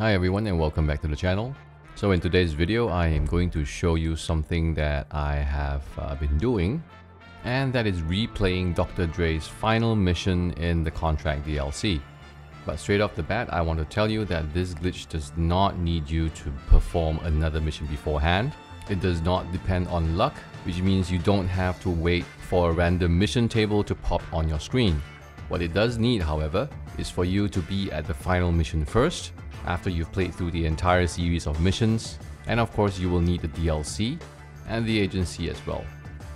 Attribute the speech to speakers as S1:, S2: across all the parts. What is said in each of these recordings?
S1: Hi everyone and welcome back to the channel. So in today's video, I am going to show you something that I have uh, been doing and that is replaying Dr. Dre's final mission in the Contract DLC. But straight off the bat, I want to tell you that this glitch does not need you to perform another mission beforehand. It does not depend on luck, which means you don't have to wait for a random mission table to pop on your screen. What it does need, however, is for you to be at the final mission first, after you've played through the entire series of missions, and of course you will need the DLC and the agency as well.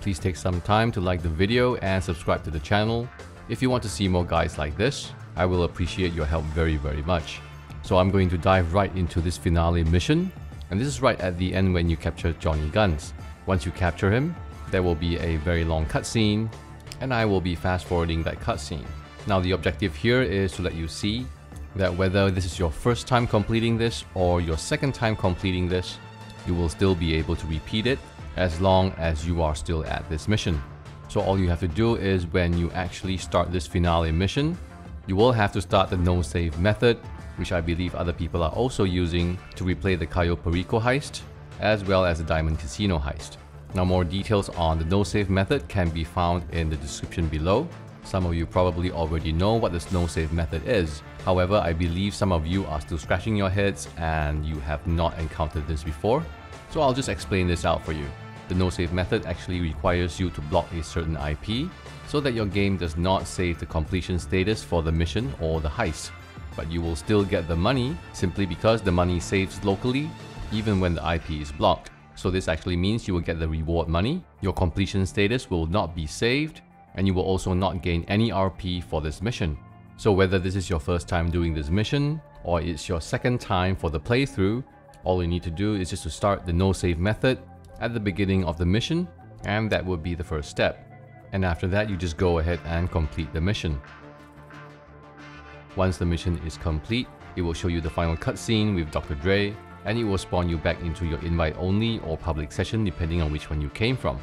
S1: Please take some time to like the video and subscribe to the channel. If you want to see more guides like this, I will appreciate your help very very much. So I'm going to dive right into this finale mission, and this is right at the end when you capture Johnny Guns. Once you capture him, there will be a very long cutscene, and I will be fast forwarding that cutscene. Now the objective here is to let you see that whether this is your first time completing this or your second time completing this, you will still be able to repeat it as long as you are still at this mission. So all you have to do is when you actually start this finale mission, you will have to start the no save method, which I believe other people are also using to replay the Cayo Perico heist, as well as the Diamond Casino heist. Now more details on the no save method can be found in the description below, some of you probably already know what the no save method is. However, I believe some of you are still scratching your heads and you have not encountered this before. So I'll just explain this out for you. The no save method actually requires you to block a certain IP so that your game does not save the completion status for the mission or the heist. But you will still get the money simply because the money saves locally even when the IP is blocked. So this actually means you will get the reward money, your completion status will not be saved, and you will also not gain any RP for this mission. So whether this is your first time doing this mission, or it's your second time for the playthrough, all you need to do is just to start the no save method at the beginning of the mission, and that would be the first step. And after that, you just go ahead and complete the mission. Once the mission is complete, it will show you the final cutscene with Dr. Dre, and it will spawn you back into your invite only or public session depending on which one you came from.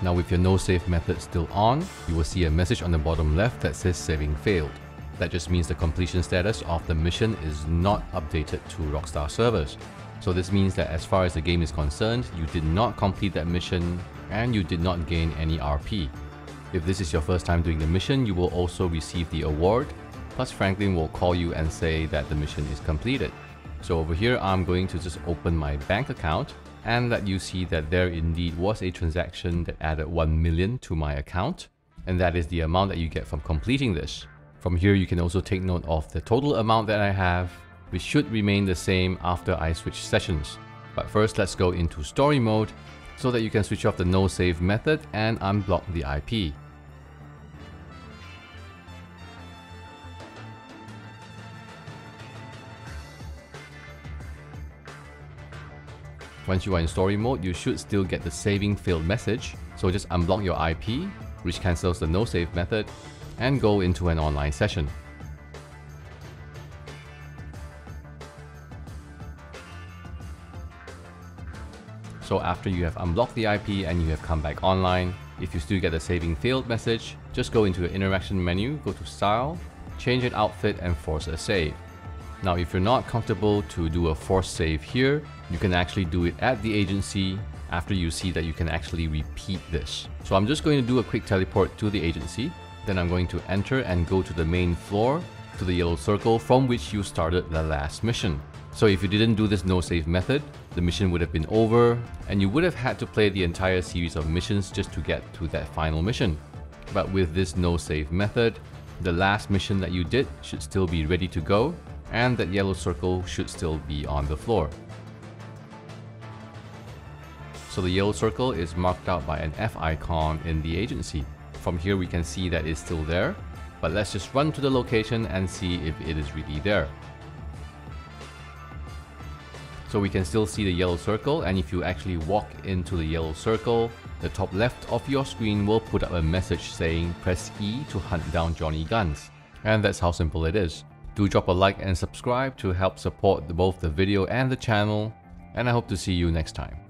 S1: Now with your no save method still on, you will see a message on the bottom left that says saving failed. That just means the completion status of the mission is not updated to Rockstar servers. So this means that as far as the game is concerned, you did not complete that mission and you did not gain any RP. If this is your first time doing the mission, you will also receive the award, plus Franklin will call you and say that the mission is completed. So over here, I'm going to just open my bank account and let you see that there indeed was a transaction that added 1 million to my account and that is the amount that you get from completing this. From here you can also take note of the total amount that I have which should remain the same after I switch sessions. But first let's go into story mode so that you can switch off the no save method and unblock the IP. Once you are in story mode, you should still get the saving failed message, so just unblock your IP, which cancels the no save method, and go into an online session. So after you have unblocked the IP and you have come back online, if you still get the saving failed message, just go into the interaction menu, go to style, change an outfit and force a save. Now if you're not comfortable to do a force save here, you can actually do it at the agency after you see that you can actually repeat this. So I'm just going to do a quick teleport to the agency, then I'm going to enter and go to the main floor to the yellow circle from which you started the last mission. So if you didn't do this no save method, the mission would have been over and you would have had to play the entire series of missions just to get to that final mission. But with this no save method, the last mission that you did should still be ready to go and that yellow circle should still be on the floor. So the yellow circle is marked out by an F icon in the agency. From here we can see that it's still there, but let's just run to the location and see if it is really there. So we can still see the yellow circle and if you actually walk into the yellow circle, the top left of your screen will put up a message saying press E to hunt down Johnny Guns. And that's how simple it is. Do drop a like and subscribe to help support both the video and the channel, and I hope to see you next time.